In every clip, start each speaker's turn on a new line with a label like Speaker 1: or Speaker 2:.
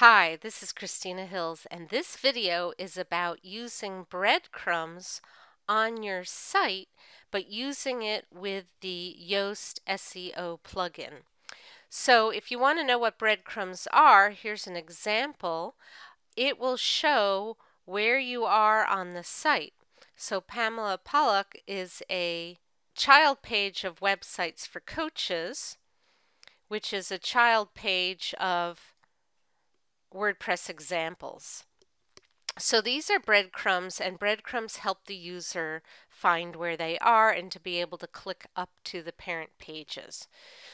Speaker 1: Hi, this is Christina Hills, and this video is about using breadcrumbs on your site, but using it with the Yoast SEO plugin. So if you want to know what breadcrumbs are, here's an example. It will show where you are on the site. So Pamela Pollock is a child page of websites for coaches, which is a child page of WordPress examples. So these are breadcrumbs and breadcrumbs help the user find where they are and to be able to click up to the parent pages.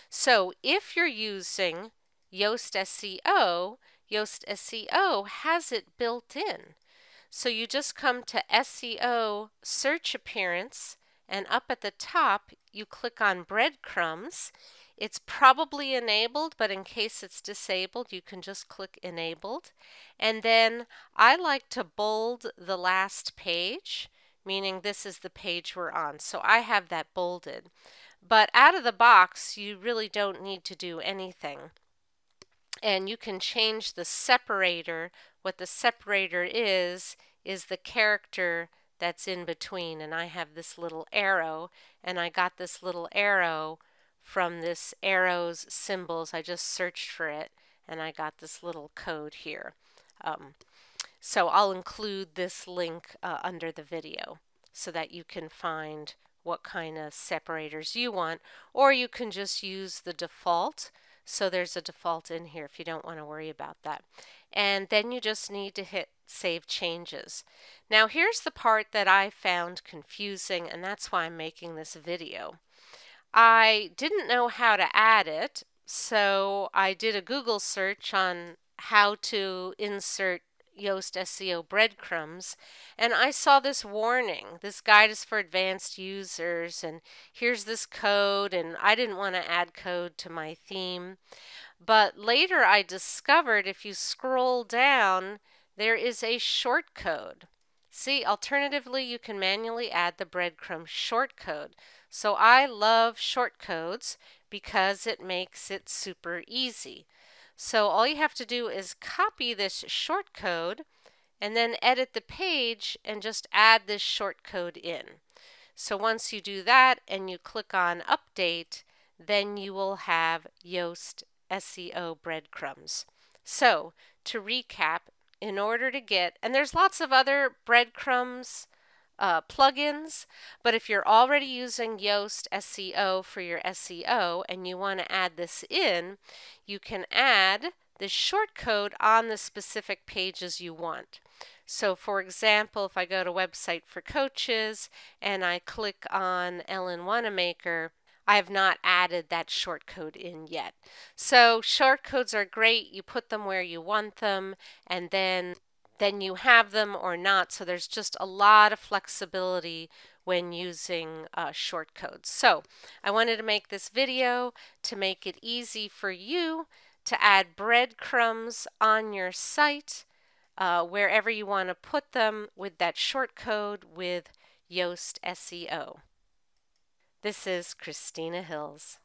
Speaker 1: So if you're using Yoast SEO, Yoast SEO has it built in. So you just come to SEO search appearance and up at the top you click on breadcrumbs it's probably enabled, but in case it's disabled, you can just click enabled. And then I like to bold the last page, meaning this is the page we're on. So I have that bolded. But out of the box, you really don't need to do anything. And you can change the separator. What the separator is, is the character that's in between. And I have this little arrow, and I got this little arrow from this arrows symbols. I just searched for it and I got this little code here. Um, so I'll include this link uh, under the video so that you can find what kind of separators you want or you can just use the default so there's a default in here if you don't want to worry about that and then you just need to hit save changes now here's the part that I found confusing and that's why I'm making this video I didn't know how to add it, so I did a Google search on how to insert Yoast SEO breadcrumbs, and I saw this warning. This guide is for advanced users, and here's this code, and I didn't want to add code to my theme. But later I discovered if you scroll down, there is a short code. See, alternatively, you can manually add the breadcrumb shortcode. So I love shortcodes because it makes it super easy. So all you have to do is copy this shortcode and then edit the page and just add this shortcode in. So once you do that and you click on update, then you will have Yoast SEO breadcrumbs. So to recap, in order to get, and there's lots of other breadcrumbs uh, plugins, but if you're already using Yoast SEO for your SEO and you want to add this in, you can add the shortcode on the specific pages you want. So for example, if I go to website for coaches and I click on Ellen Wanamaker, I have not added that shortcode in yet. So shortcodes are great. You put them where you want them and then then you have them or not. So there's just a lot of flexibility when using uh, shortcodes. So I wanted to make this video to make it easy for you to add breadcrumbs on your site uh, wherever you want to put them with that shortcode with Yoast SEO. This is Christina Hills.